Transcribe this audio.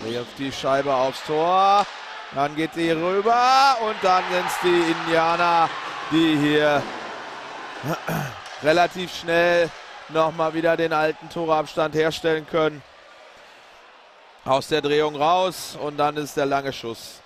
Wirft die Scheibe aufs Tor. Dann geht sie rüber und dann sind es die Indianer, die hier relativ schnell nochmal wieder den alten Torabstand herstellen können. Aus der Drehung raus und dann ist der lange Schuss